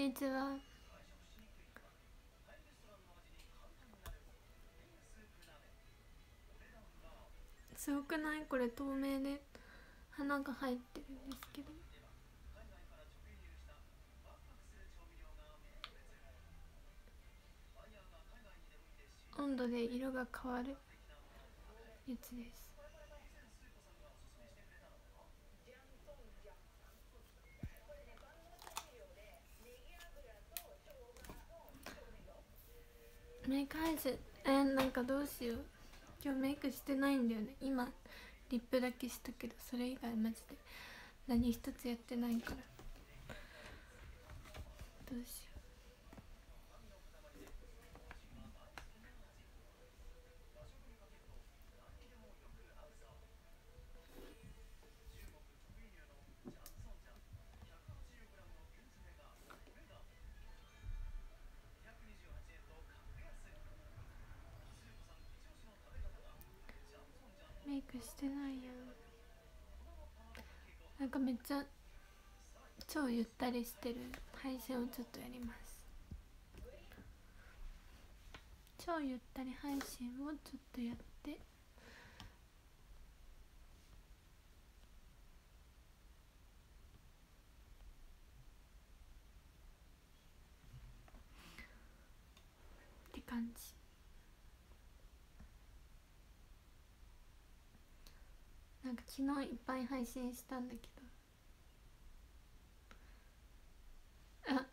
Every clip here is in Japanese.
にちは。すごくない？これ透明で花が入ってるんですけど。温度で色が変わるやつです。メイク配信え、なんかどうしよう。今日メイクしてないんだよね。今リップだけしたけどそれ以外マジで何一つやってないから。どうしよう。してないやなんかめっちゃ超ゆったりしてる。配信をちょっとやります。超ゆったり配信をちょっとやって。って感じなんか昨日いっぱい配信したんだけどあ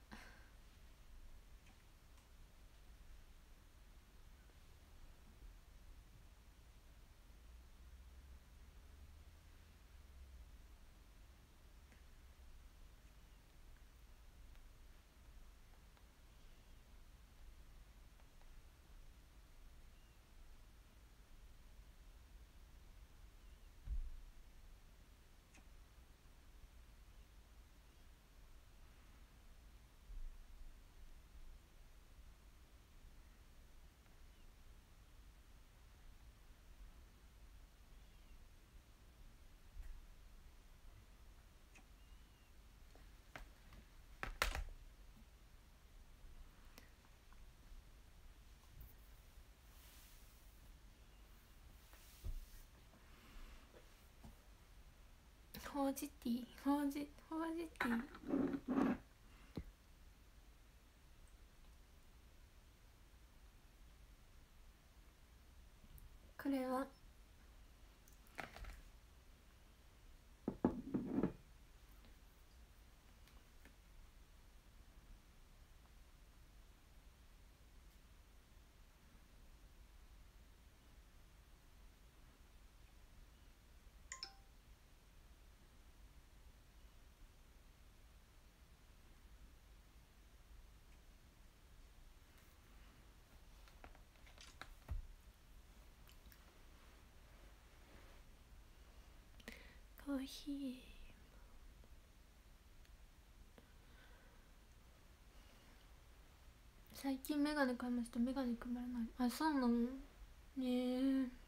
ほうじティーほうじほうじティーこれはコーヒー最近メガネ買いました。メガネ配らない。あそうなの？ねえ。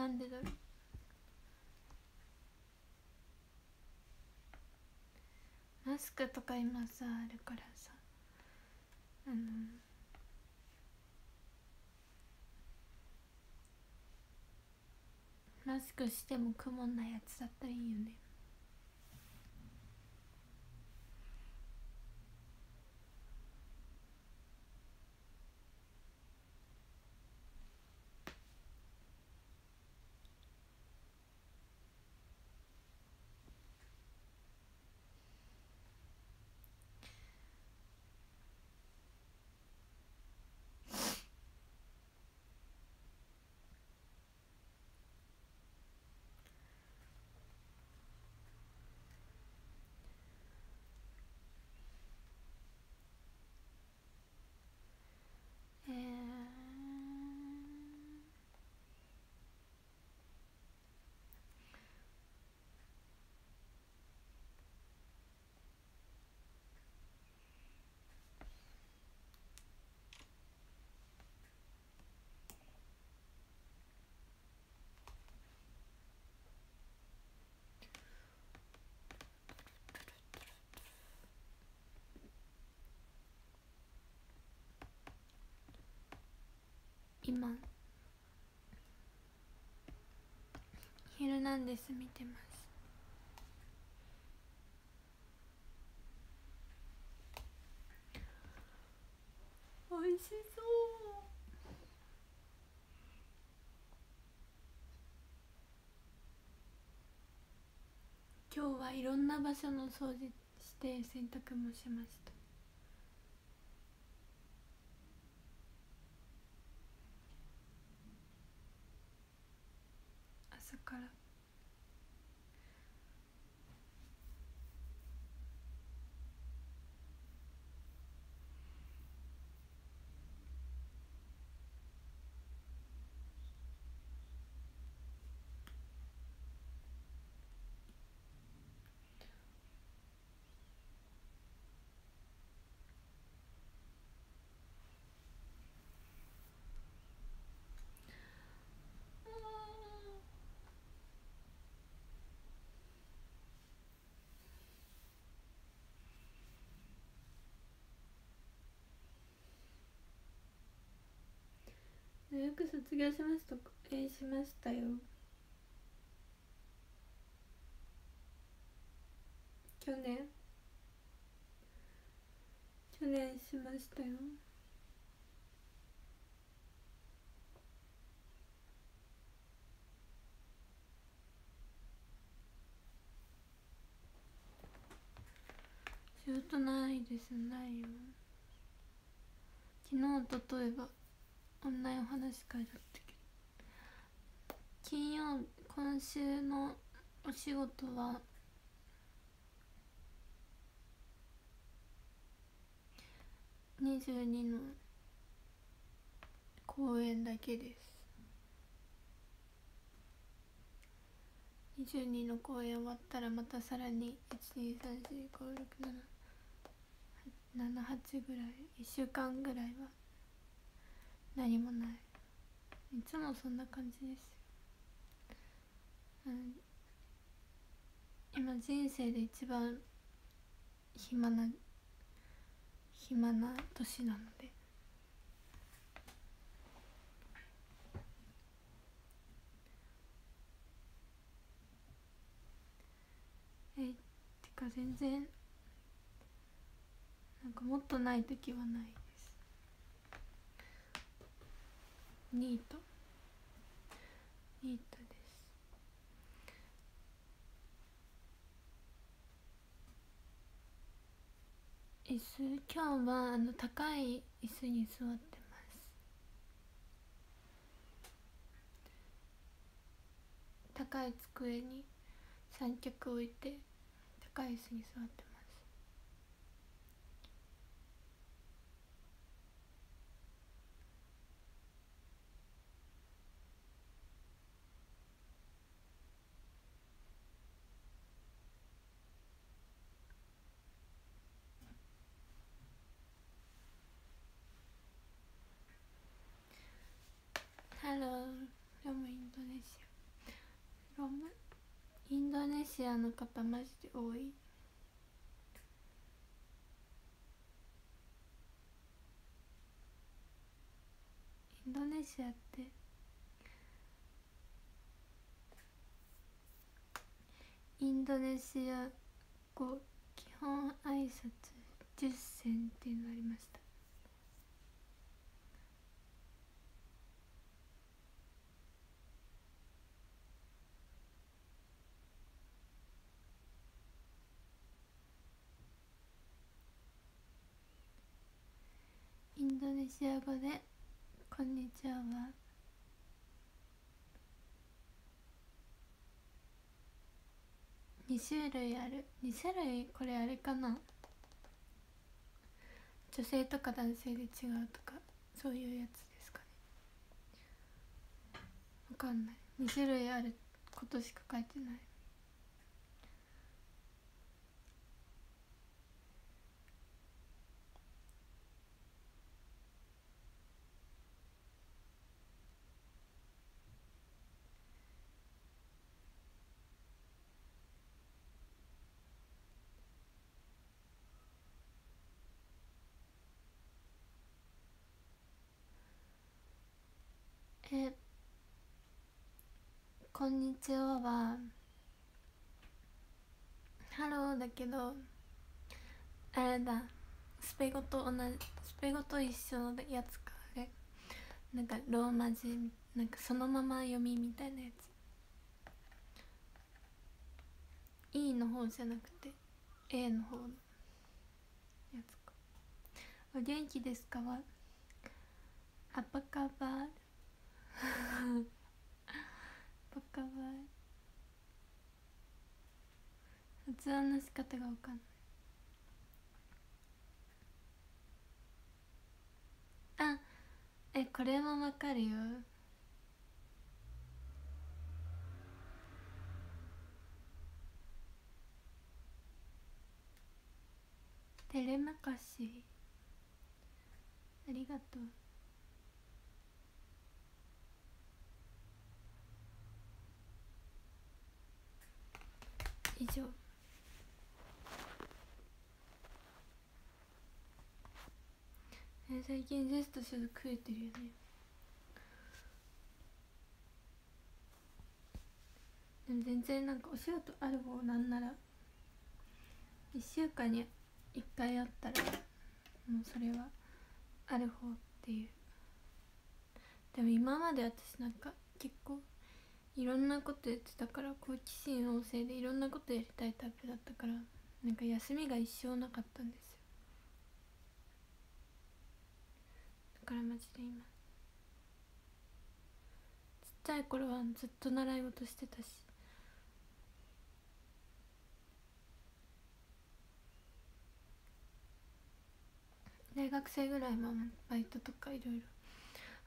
なんでだろう。マスクとか今さあるからさ。あのマスクしても曇んなやつだったらいいよね。今「ヒルナンデス」見てますおいしそう。今日はいろんな場所の掃除して洗濯もしました。朝から大学卒業しましたえしましたよ。去年？去年しましたよ。仕事ないです。ないよ。昨日例えばオンラインお話し会だったけど。金曜今週のお仕事は？22の公演だけです。22の公演終わったらまたさらに123456778ぐらい1週間ぐらいは何もない。いつもそんな感じですよ、うん、今人生で一番暇な暇な年なので。えてか全然なんかもっとない時はない。ニート？ニートです。椅子？今日はあの高い椅子に座ってます。高い机に三脚置いて高い椅子に座ってます。Hello from インドネシア。from インドネシアの方マジで多い。インドネシアって。インドネシア語基本挨拶10選っていうのありました。シア語で「こんにちは」は2種類ある。2種類これあれかな？女性とか男性で違うとかそういうやつですかね。わかんない。2種類あることしか書いてない。こんにちは。はハローだけどあれだ。スペ語と同じスペ語と一緒のやつかあれ。なんかローマ字なんかそのまま読みみたいなやつ。E の方じゃなくて A の方のやつか。お元気ですか？はアパカバーアパカバー発音の仕方が分かんない。あえこれもわかるよ。テレマカシ。ありがとう。以上。え最近ジェストすぐ食えてるよね。でも全然なんかお仕事ある方なんなら1週間に1回あったらもうそれはある方っていう。でも今まで私なんか結構いろんなことやってたから好奇心旺盛でいろんなことやりたいタイプだったからなんか休みが一生なかったんですよ。だからマジで今。ちっちゃい頃はずっと習い事してたし。大学生ぐらいもバイトとかいろいろ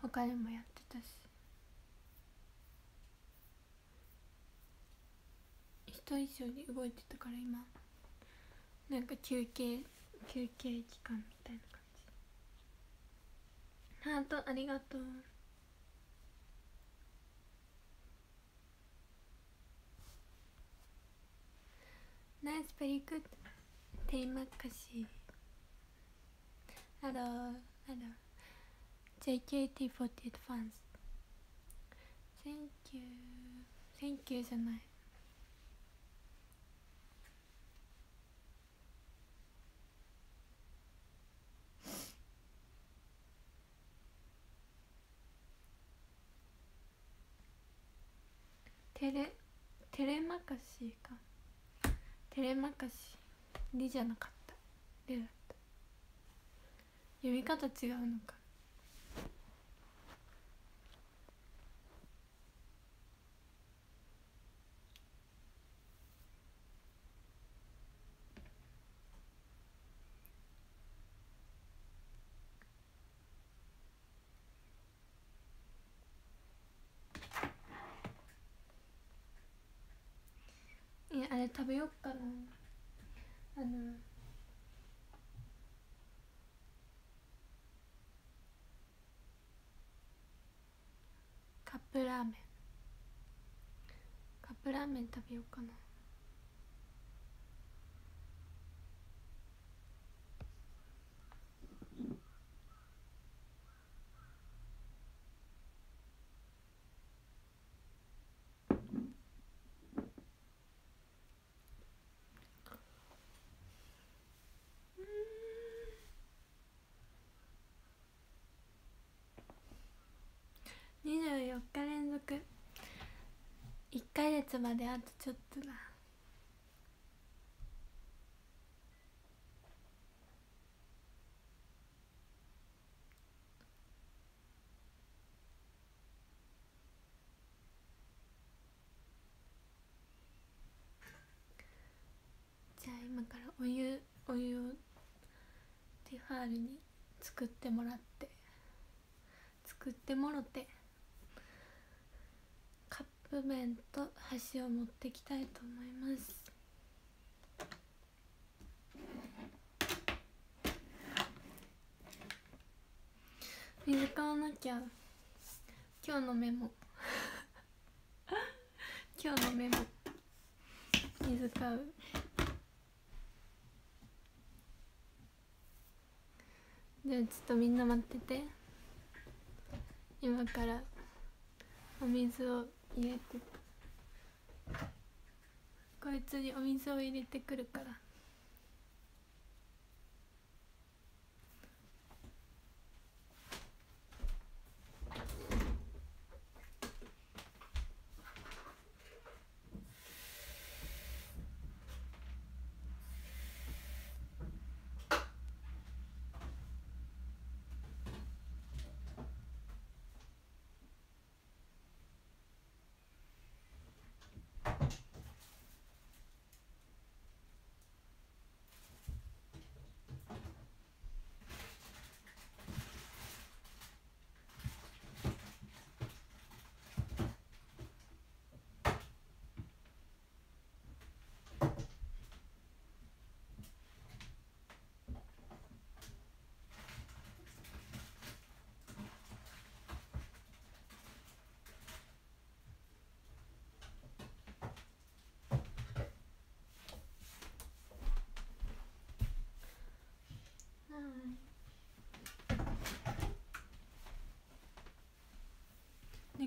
他でもやってたし。人以上に動いてたから今なんか休憩休憩期間みたいな感じハートありがとうナイスベリーグッテイマカシー Hello, hello. JKT48 fans. Thank you. Thank you じゃない。テレテレマカシーか。テレマカシ。ーリじゃなかった。レだった。読み方違うのか。食べよっかな。あのカップラーメン。カップラーメン食べようかな。日連続。1ヶ月まであとちょっとなじゃあ今からお湯お湯をティファールに作ってもらって。作ってもろて。カップ麺と箸を持ってきたいと思います。水買わなきゃ。今日のメモ。今日のメモ。水買う。じゃあちょっとみんな待ってて。今からお水を入れて。こいつにお水を入れてくるから。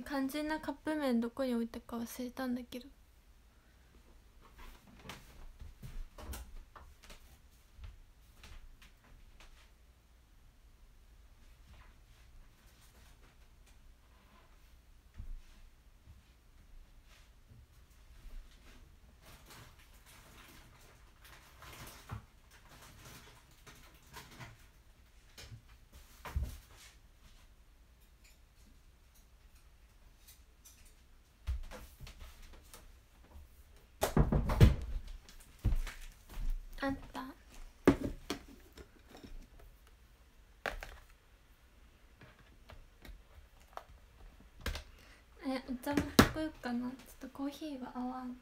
肝心なカップ麺どこに置いたか忘れたんだけどあったえお茶持ってこようかな？ちょっとコーヒーは合わん。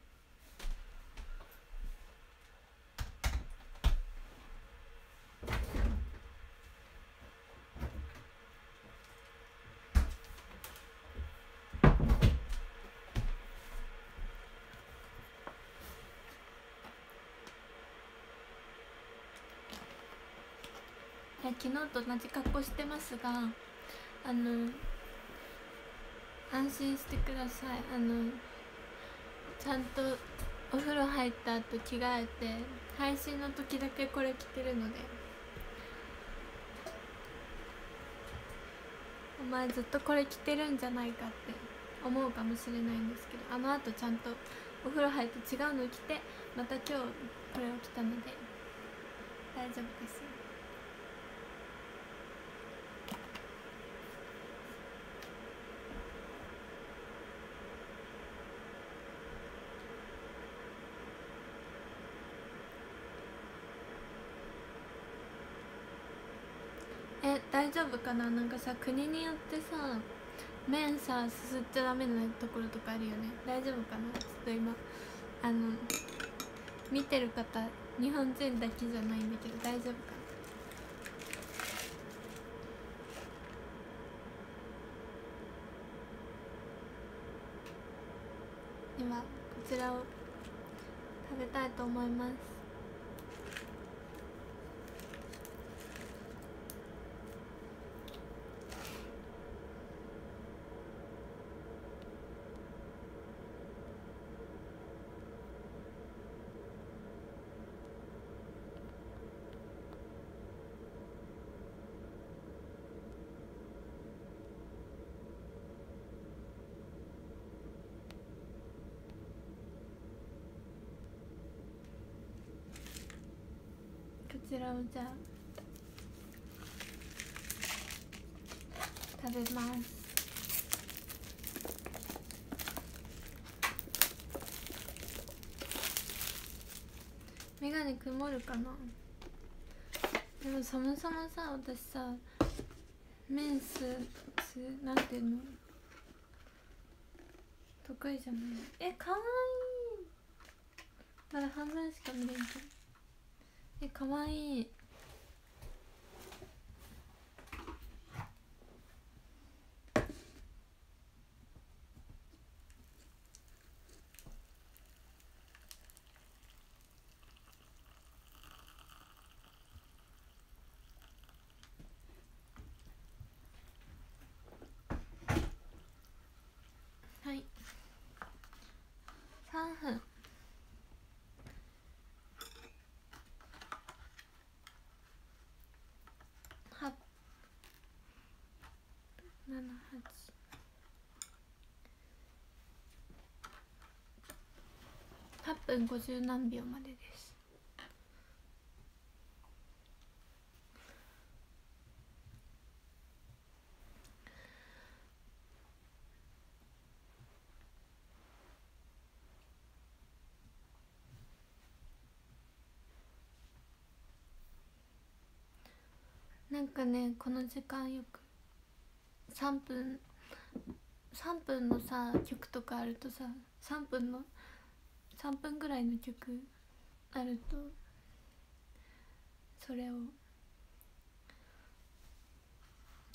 昨日と同じ格好してますがあの安心してください。あのちゃんとお風呂入った後着替えて配信の時だけこれ着てるので。お前ずっとこれ着てるんじゃないかって思うかもしれないんですけどあのあとちゃんとお風呂入って違うの着てまた今日これを着たので大丈夫ですよえ大丈夫かな？なんかさ国によってさ麺さすすっちゃダメなところとかあるよね。大丈夫かな？ちょっと今あの見てる方日本人だけじゃないんだけど大丈夫かな今こちらを食べたいと思いますこちらをじゃあ食べます。眼鏡曇るかな？でもそもそもさ私さ麺すすなんていうの？得意じゃない。えかわいい。まだ半分しか見れんけど。かわいい。8分50何秒までです。なんかねこの時間よく3分3分のさ曲とかあるとさ3分の3分ぐらいの曲あるとそれを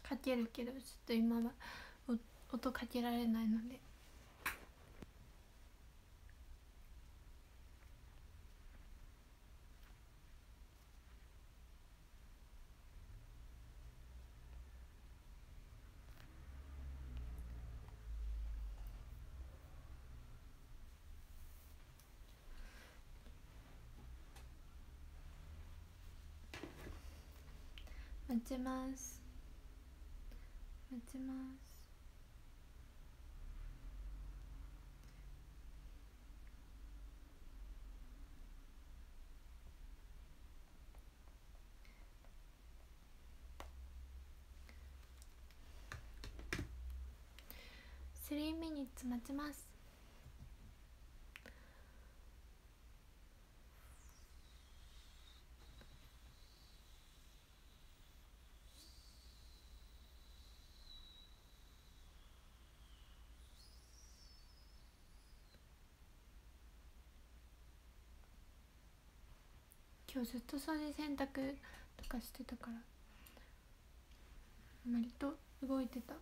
かけるけどちょっと今は音かけられないので。ちます。待ちます。3ミニッツ待ちます。今日ずっと掃除洗濯とかしてたから割と動いてた。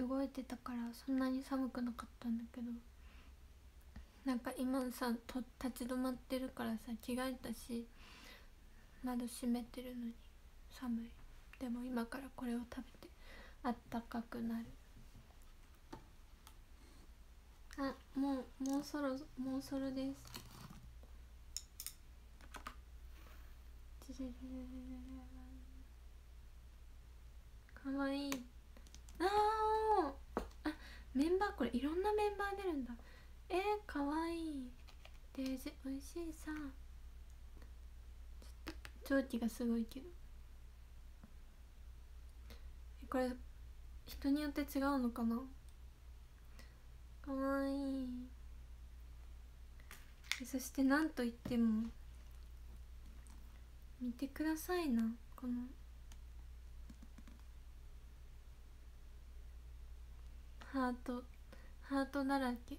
動いてたからそんなに寒くなかったんだけどなんか今さと立ち止まってるからさ着替えたし窓閉めてるのに寒い。でも今からこれを食べてあったかくなる。あもうもうそろもうそろです。かわいいああメンバーこれいろんなメンバー出るんだえー、かわいいデージおいしいさちょっと蒸気がすごいけどこれ人によって違うのかな？かわい。いそして何といっても見てくださいなこの。ハート。ハートだらけ。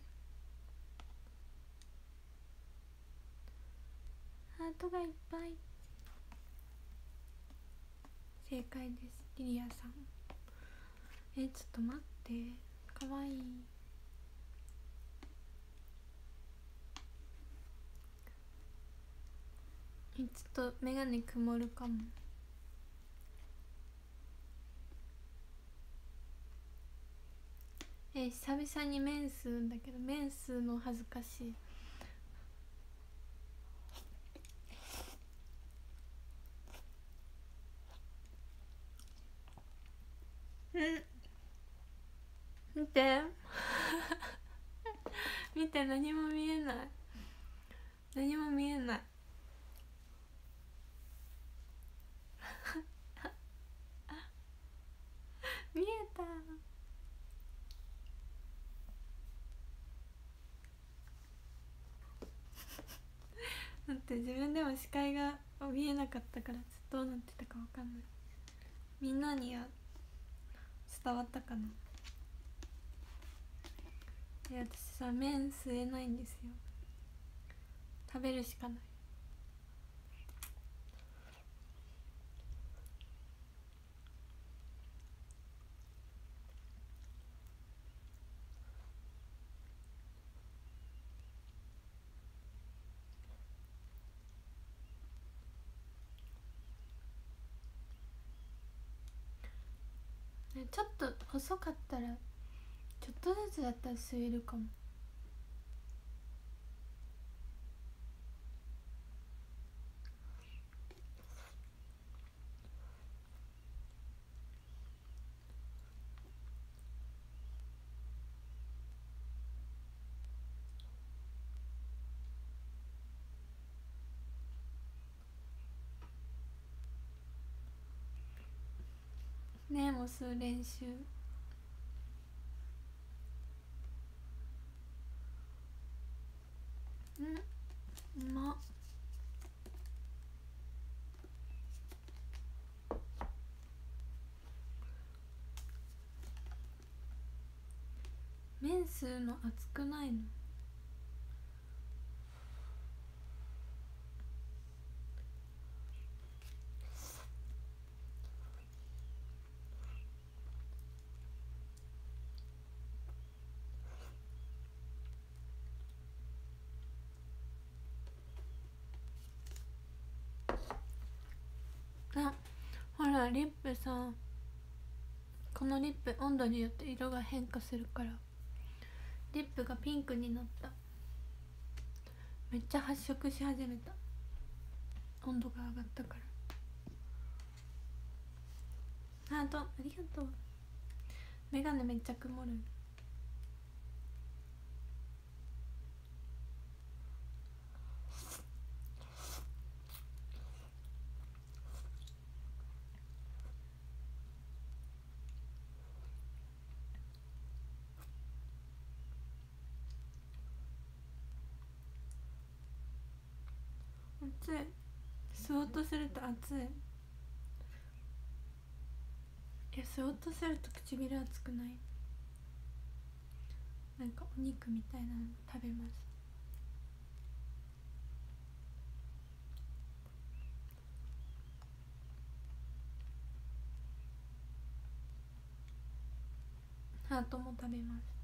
ハートがいっぱい。正解です。リリアさん。えちょっと待って。かわいい。えちょっと眼鏡曇るかも。え久々に面数んだけど面数の恥ずかしい。うん。見て。見て何も見えない。何も見えない。見えた。だって自分でも視界が見えなかったからどうなってたか分かんない。みんなには伝わったかな。いや私さ麺吸えないんですよ。食べるしかない。ちょっと細かったらちょっとずつだったら吸えるかも。ねもう吸う練習。うん。うまっ。麺数の熱くないのあほらリップさこのリップ温度によって色が変化するから。リップがピンクになった。めっちゃ発色し始めた。温度が上がったから。ハートありがとう。メガネめっちゃ曇る熱い吸おうとすると熱い。いや吸おうとすると唇熱くない。なんかお肉みたいなの食べます。ハートも食べます。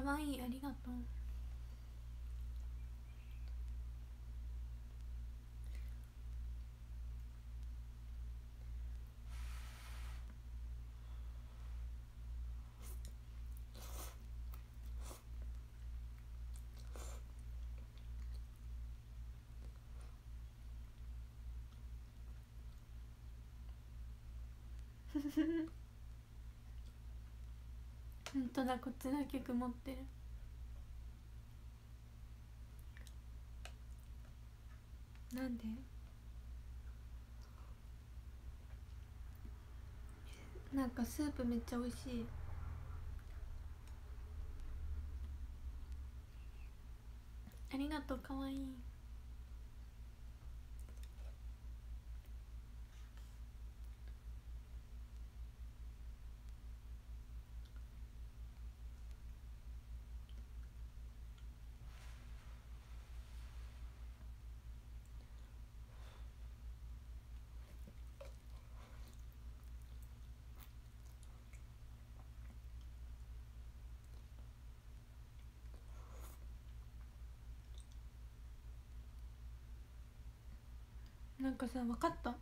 かわいいありがとう。本当だこっちだけ曇ってる。なんで？なんかスープめっちゃ美味しい。ありがとうかわいい。なんかさ分かった？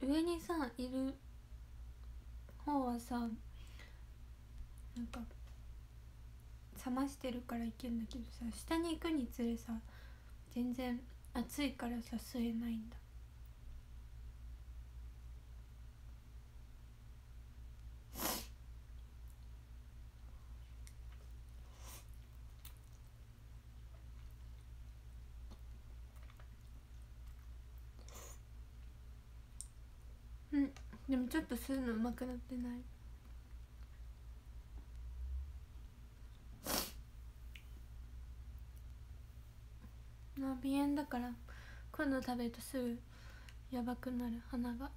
上にさいる方はさなんか冷ましてるからいけんだけどさ下に行くにつれさ全然暑いからさ吸えないんだうんでもちょっと吸うのうまくなってない？まあ鼻炎だから今度食べるとすぐやばくなる。鼻が。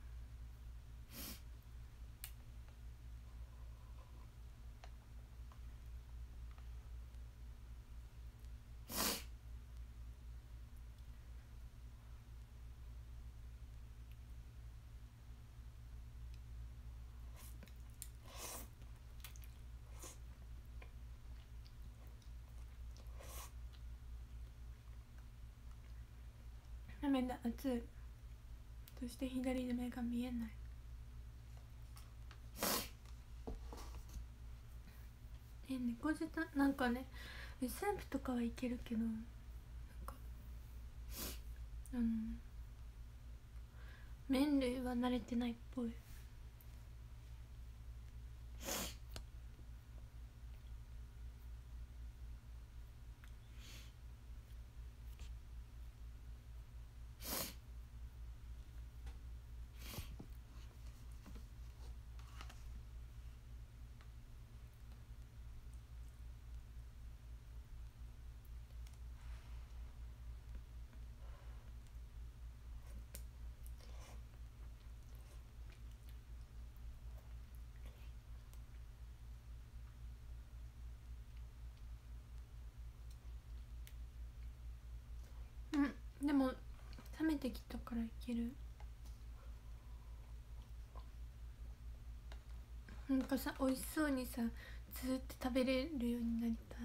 ダメだ熱い。そして左の目が見えない。え猫舌なんかねスープとかはいけるけどなんかあの麺類は慣れてないっぽい。でも冷めてきたからいける。なんかさ美味しそうにさずーっと食べれるようになりたい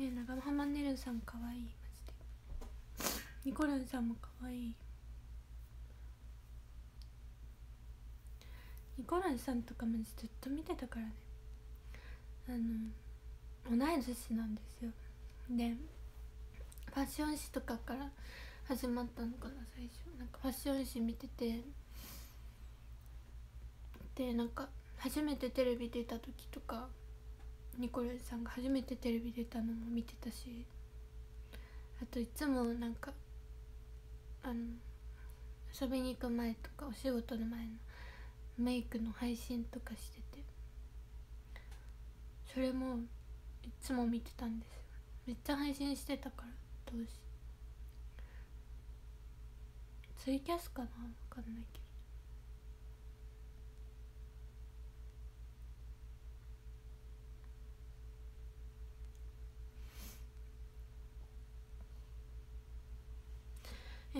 えー、長浜ねるさんかわいい。マジで。ニコルンさんもかわいい。ニコルンさんとかマジずっと見てたからね。あの同い年なんですよ。でファッション誌とかから始まったのかな最初。なんかファッション誌見てて。でなんか初めてテレビ出た時とかニコルさんが初めてテレビ出たのも見てたし。あといつもなんかあの遊びに行く前とかお仕事の前のメイクの配信とかしててそれもいつも見てたんですよ。めっちゃ配信してたから当時ツイキャスかな？分かんないけど。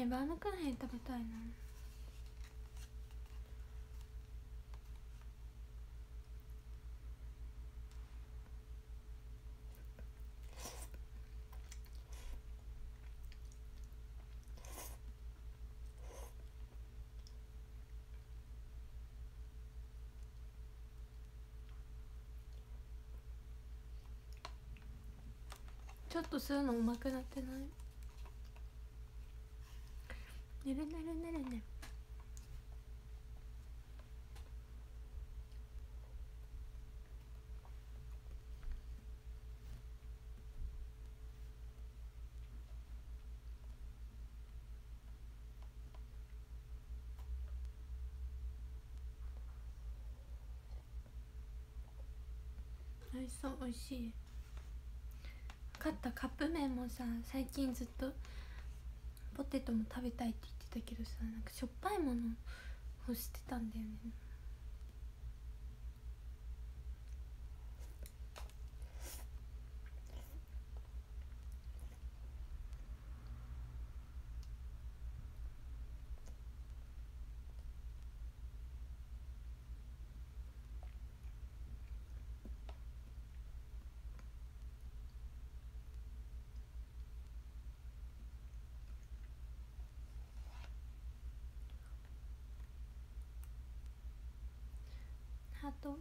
えバームクーヘン食べたいなちょっと吸うのうまくなってない？ねるねるねるね美味しそう美味しい分かったカップ麺もさ最近ずっとポテトも食べたいって言ってたけどさなんかしょっぱいもの欲してたんだよね。ハート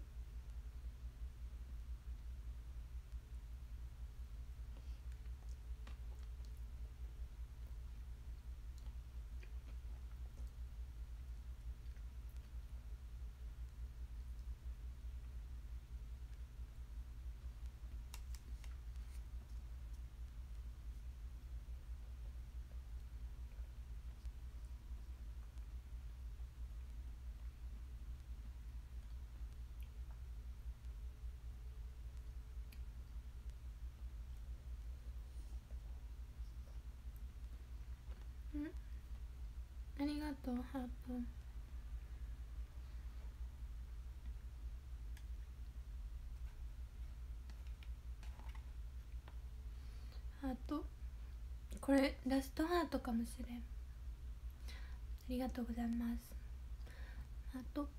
ありがとうハートハート。これラストハートかもしれん。ありがとうございます。ハート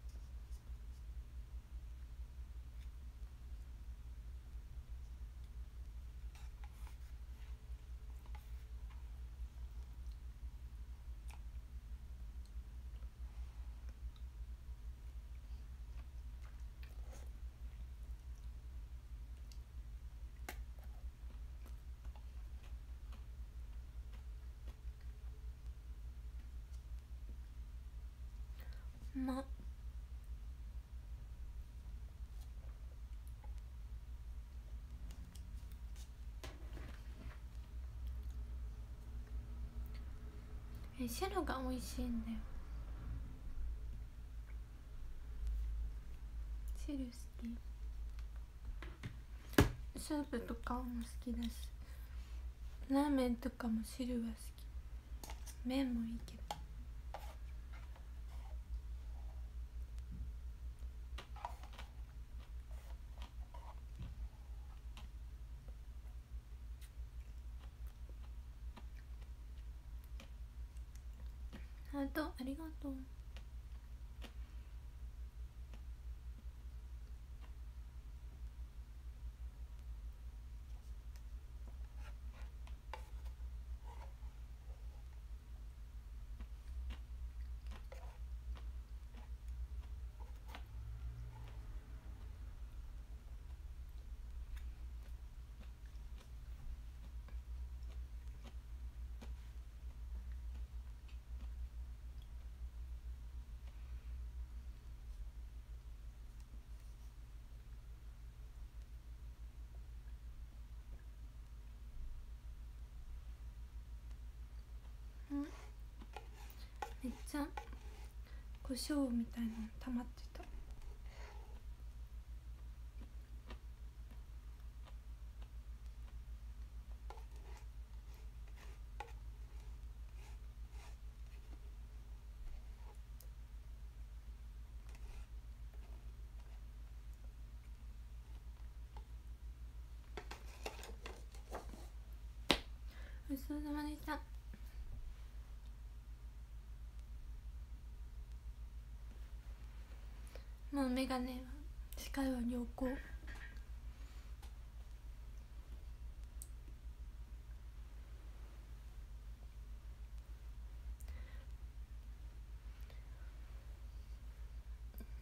ま白が美味しいんだよ。汁好き。スープとかも好きだし。ラーメンとかも汁が好き。麺もいいけどハートありがとうめっちゃ胡椒みたいなの溜まってたもうメガネは視界は良好。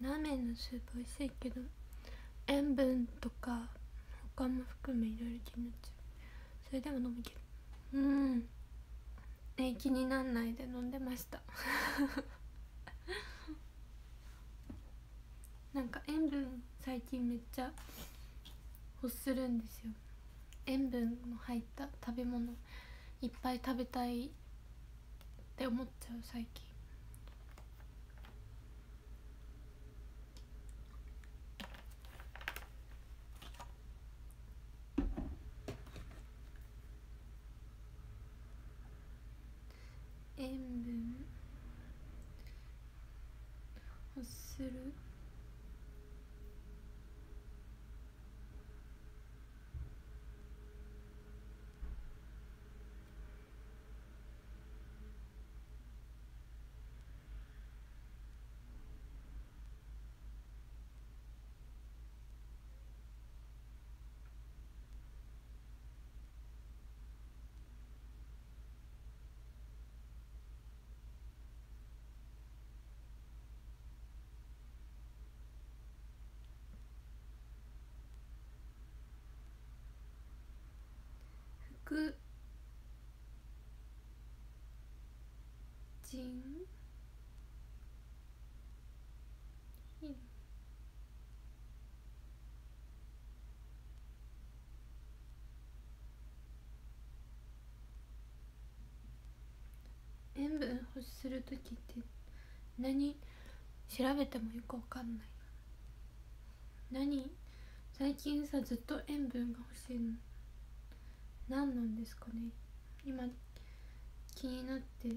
ラーメンのスープ美味しいけど塩分とか他も含めいろいろ気になっちゃう。それでも飲みきる。うん。え気になんないで飲んでました。なんか塩分最近めっちゃ欲するんですよ。塩分の入った食べ物いっぱい食べたいって思っちゃう最近塩分欲する福神塩分欲する時って何調べてもよくわかんない。何？最近さずっと塩分が欲しいの。何なんですかね。今気になって。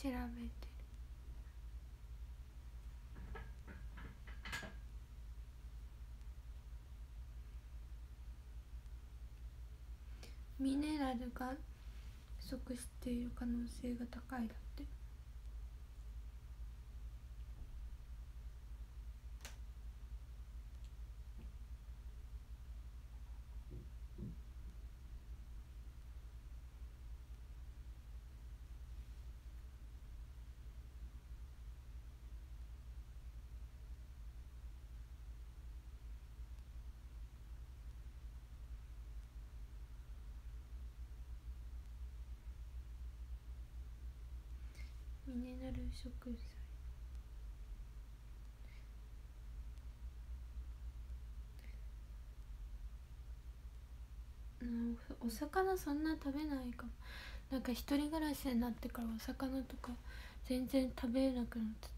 調べて。ミネラルが足している可能性が高いだって。になる食材。お魚そんな食べないかも。なんか一人暮らしになってからお魚とか全然食べなくなって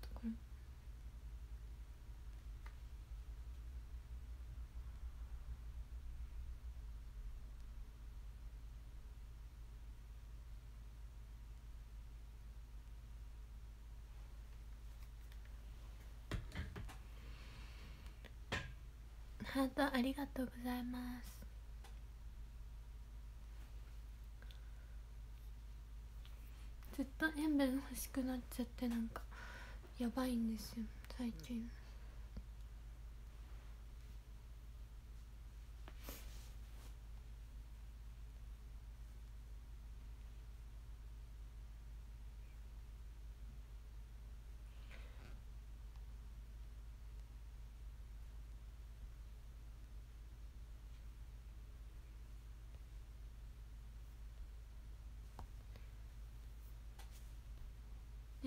と塩分欲しくなっちゃってなんかやばいんですよ最近。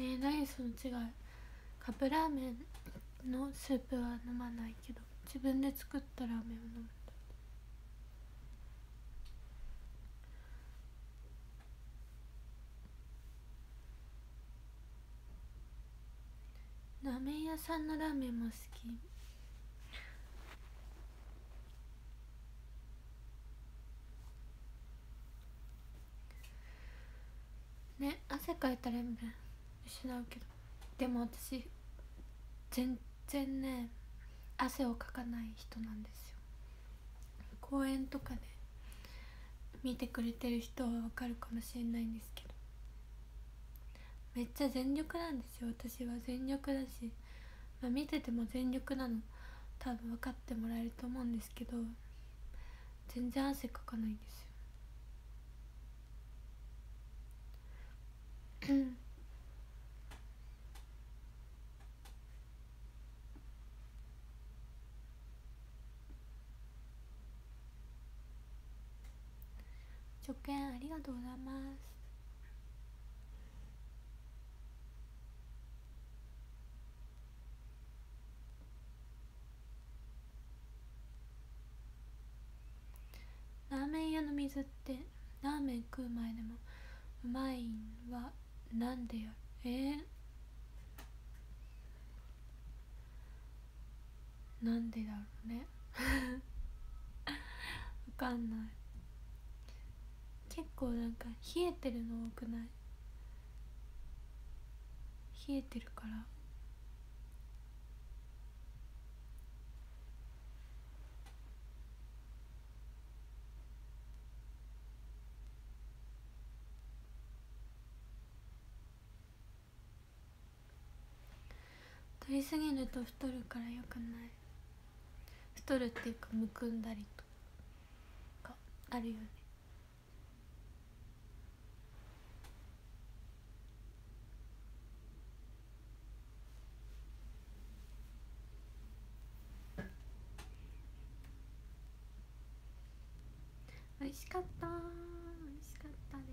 ねえ何その違いカップラーメンのスープは飲まないけど自分で作ったラーメンを飲むんだ。ラーメン屋さんのラーメンも好き。ね汗かいたら塩分失うけど。でも私全然ね汗をかかない人なんですよ。公園とかで見てくれてる人はわかるかもしれないんですけど。めっちゃ全力なんですよ。私は全力だし、まあ、見てても全力なの。多分分かってもらえると思うんですけど。全然汗かかないんですよ。初見ありがとうございます。ラーメン屋の水ってラーメン食う前でもうまいんはなんでやえ？ー、なんでだろうね。わかんない。結構なんか冷えてるの多くない？冷えてるから。取りすぎると太るからよくない？太るっていうかむくんだりとかあるよね。美味しかった。美味しかったで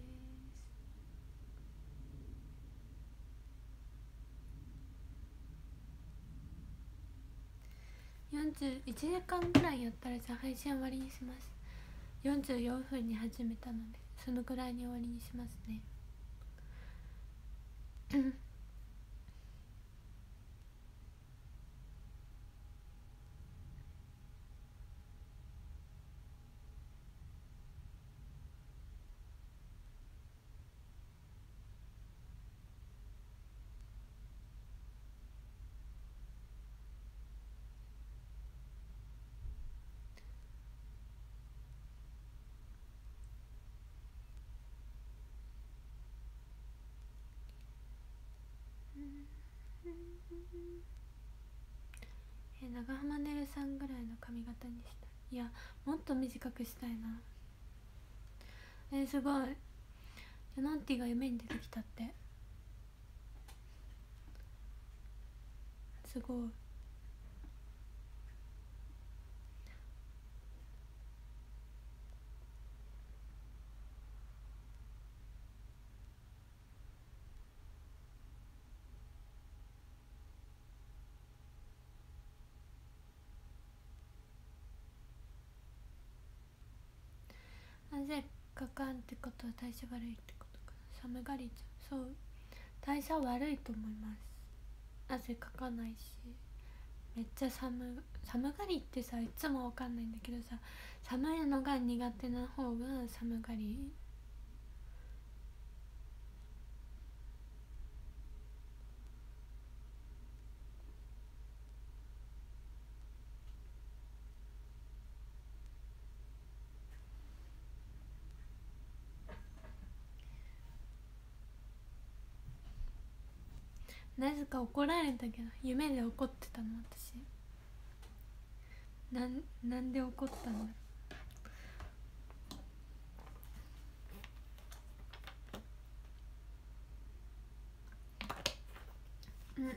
す。41時間ぐらいやったらじゃあ配信終わりにします。44分に始めたのでそのぐらいに終わりにしますね。え長濱ねるさんぐらいの髪型にしたい。やもっと短くしたいな。え、すごい。ジャノンティが夢に出てきたって。すごい。ぜかかんってことは代謝悪いってことか寒がりじゃんそう。代謝悪いと思います。汗かかないし。めっちゃ寒寒がりってさいつもわかんないんだけどさ寒いのが苦手な方が寒がりか怒られたけど夢で怒ってたの私。なんなんで怒ったんだろうん。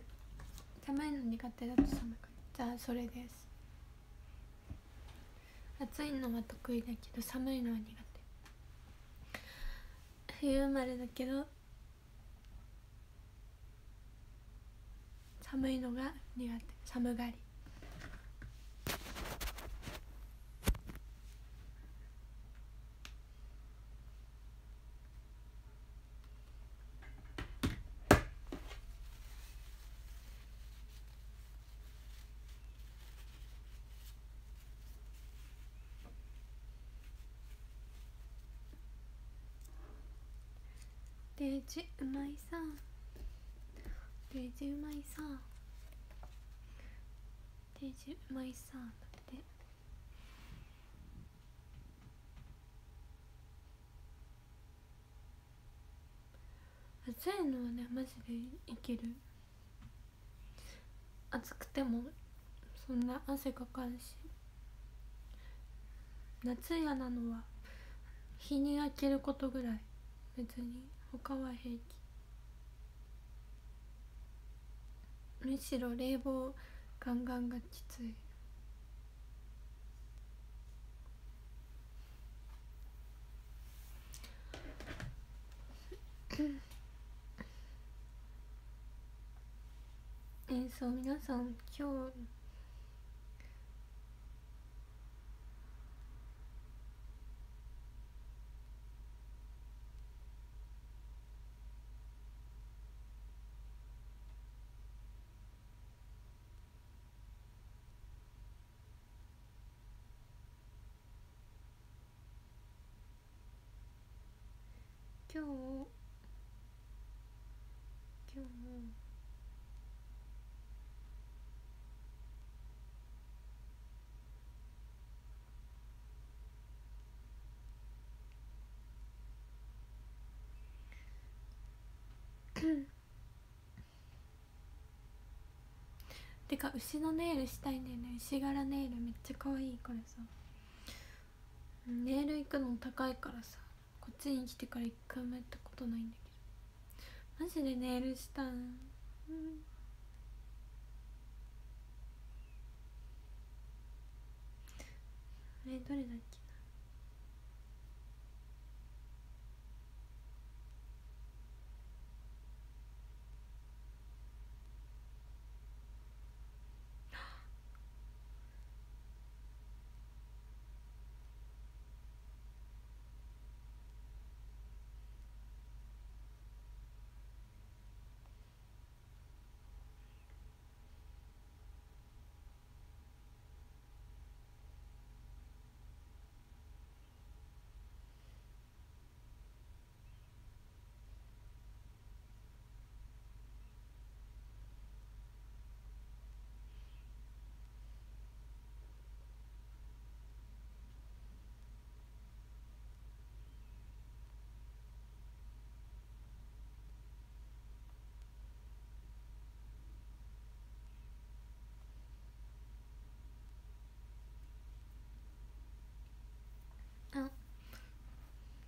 寒いの苦手だと寒いじゃあそれです。暑いのは得意だけど寒いのは苦手。冬生まれだけど寒いのが苦手寒がり。デージうまいさデジうまいさデジうまいさだって。暑いのはねマジでいける。暑くてもそんな汗かかんし。夏嫌なのは日に焼けることぐらい。別に他は平気。むしろ冷房ガンガンがきつい。えー、そう皆さん今日今日今日てか牛のネイルしたいんだよね。牛柄ネイルめっちゃ可愛いからさ。ネイル行くの高いからさ。こっちに来てから一回もやったことないんだけど。マジでネイルしたん、うん、えどれだっけ？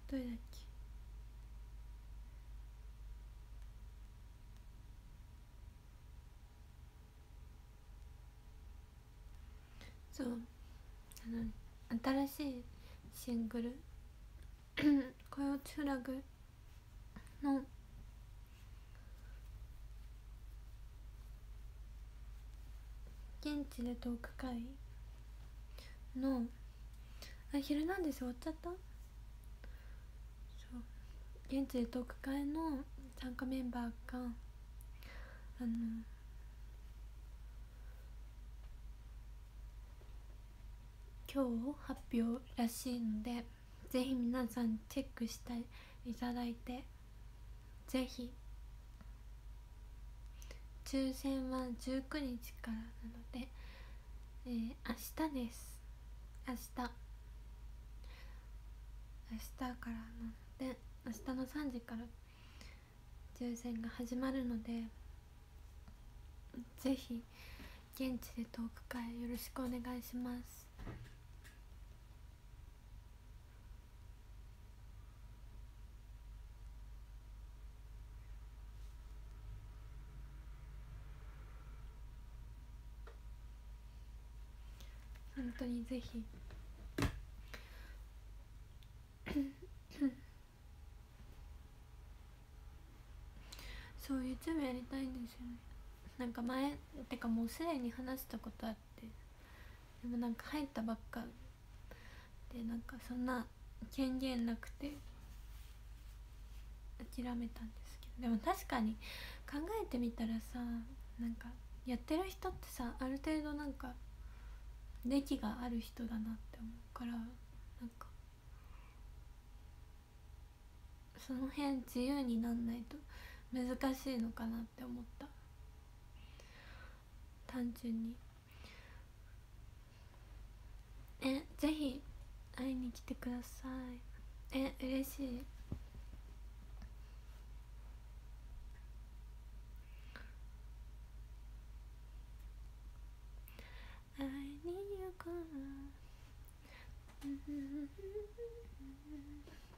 どれだっけ？そう。あの新しいシングル「コヨツフラグ」の。現地でトーク会の。あ「ヒルナンデス」終わっちゃった？現地でトーク会の参加メンバーがあの今日発表らしいのでぜひ皆さんチェックしていただいてぜひ抽選は19日からなので、えー、明日です。明日。明日からなので明日の3時から抽選が始まるのでぜひ現地でトーク会よろしくお願いします。本当にぜひ。そう YouTube やりたいんですよね。なんか前てかもうすでに話したことあって。でもなんか入ったばっか。でなんかそんな権限なくて。諦めたんですけど。でも確かに考えてみたらさなんかやってる人ってさある程度なんか歴がある人だなって思うから。なんかその辺自由になんないと。難しいのかなって思った。単純に。えぜひ会いに来てください。え嬉しい。会いに行こう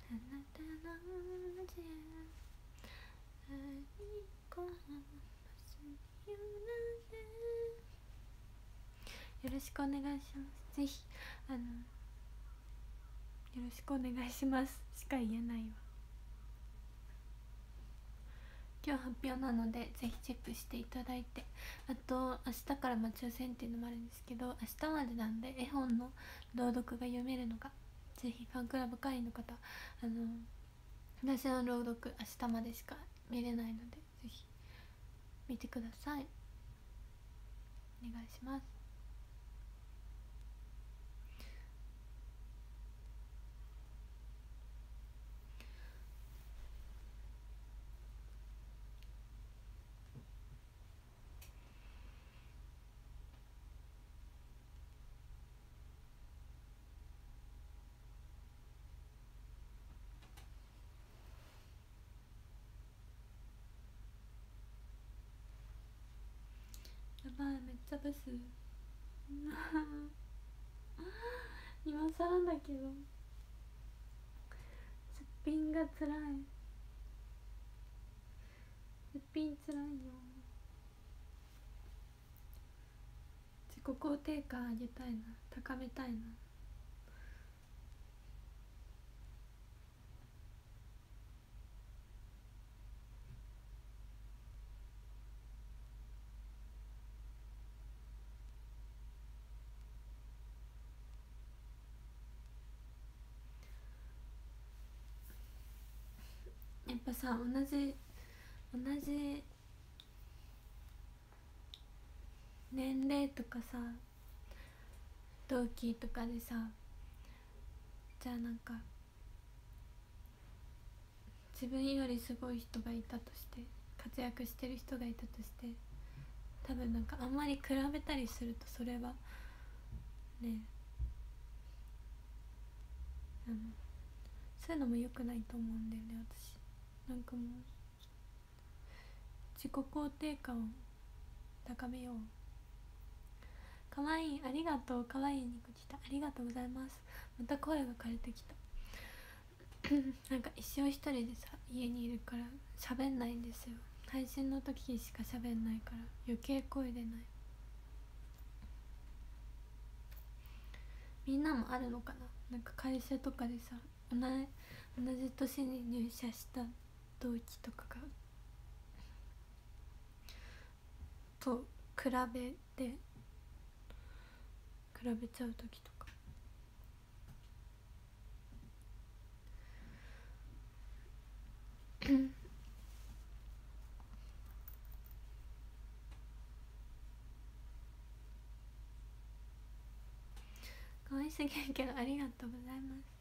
あなたの家会いに行こうよろしくお願いします。ぜひあのよろしくお願いしますしか言えないわ。今日発表なのでぜひチェックしていただいてあと明日からま抽選っていうのもあるんですけど明日までなんで絵本の朗読が読めるのがぜひファンクラブ会員の方あの私の朗読明日までしか見れないのでぜひ見てください。お願いしますやばいめっちゃブス今更だけど。すっぴんがつらい。すっぴんつらいよ。自己肯定感上げたいな。高めたいな。さ同じ同じ年齢とかさ同期とかでさじゃあなんか自分よりすごい人がいたとして活躍してる人がいたとして多分なんかあんまり比べたりするとそれはねあのそういうのも良くないと思うんだよね私。なんかもう自己肯定感を高めよう。かわいいありがとう。かわいい肉来たありがとうございます。また声が枯れてきた。なんか一生一人でさ家にいるから喋んないんですよ。配信の時しか喋んないから。余計声出ない。みんなもあるのかな？なんか会社とかでさ同じ同じ年に入社したドウとかがと比べて比べちゃう時とか。うん可愛すぎるけどありがとうございます。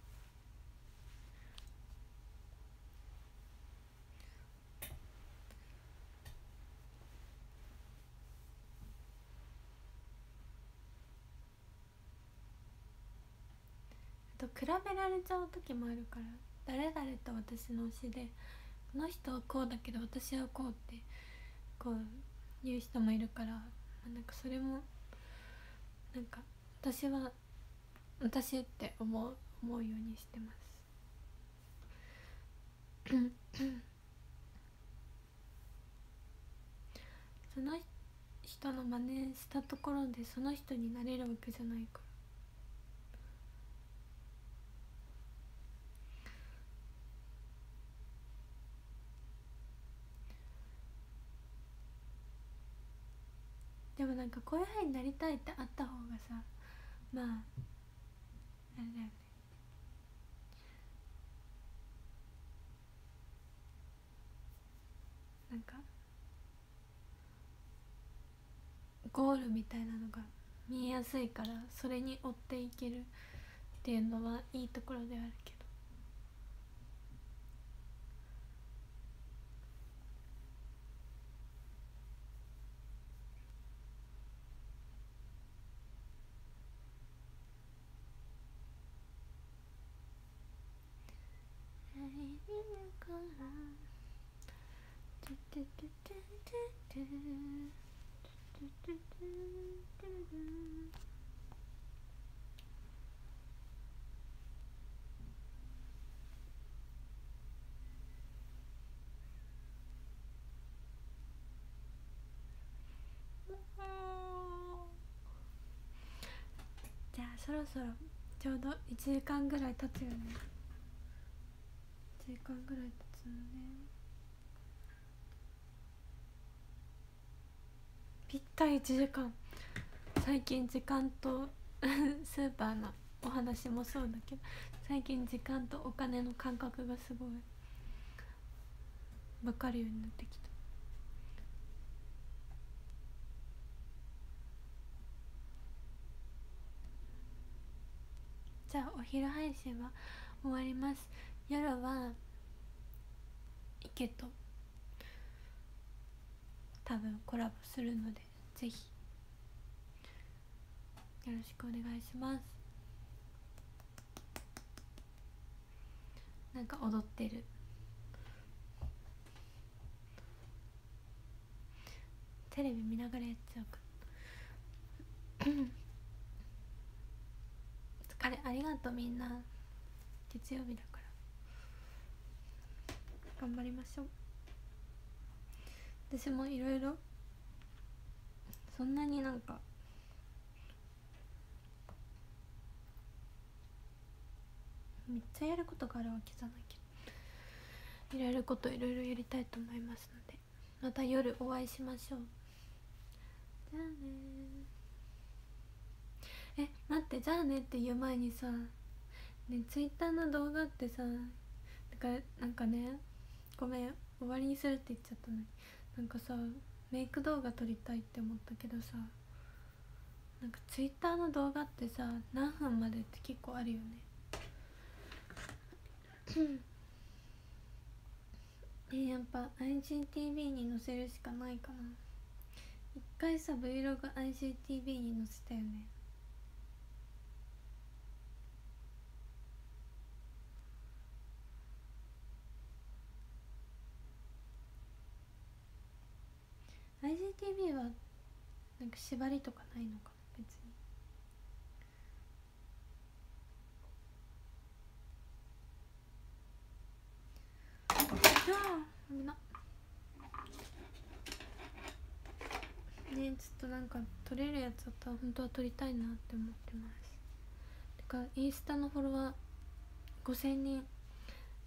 比べられちゃう時もあるから誰々と私の推しでこの人はこうだけど私はこうってこう言う人もいるからなんかそれもなんか私は私って思う思うようにしてます。その人の真似したところでその人になれるわけじゃないから。でもなんかこういうふうになりたいってあった方がさまああれだよね。なんかゴールみたいなのが見えやすいからそれに追っていけるっていうのはいいところではあるけどじゃあそそろちょうど1時間ぐらい経つよね。1時間ぐらい経つのね。ぴったり1時間。最近時間と スーパーのお話もそうだけど最近時間とお金の感覚がすごい分かるようになってきた。じゃあお昼配信は終わります。夜は池と。多分コラボするのでぜひ。よろしくお願いします。なんか踊ってる。テレビ見ながらやっちゃうか。りがとうみんな。月曜日だから。頑張りましょう。私もいろいろ。そんなになんか。めっちゃやることがあるわけじゃないけど。いろいろこといろいろやりたいと思いますので。また夜お会いしましょう。じゃあねえ待ってじゃあねって言う前にさねツイッターの動画ってさなんかなんかねごめん終わりにするって言っちゃったのになんかさメイク動画撮りたいって思ったけどさなんかツイッターの動画ってさ何分までって結構あるよね。え やっぱ IGTV に載せるしかないかな。一回さ VlogIGTV に載せたよね。IGTV はなんか縛りとかないのかな？別に。あ危な。ねちょっとなんか撮れるやつだったら本当は撮りたいなって思ってます。てかインスタのフォロワー5000人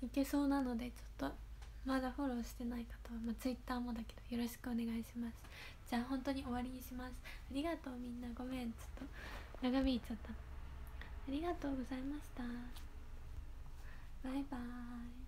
いけそうなのでちょっとまだフォローしてない方は、まあ、Twitter もだけどよろしくお願いします。じゃあ本当に終わりにします。ありがとうみんな。ごめんちょっと長引いちゃった。ありがとうございました。バイバーイ。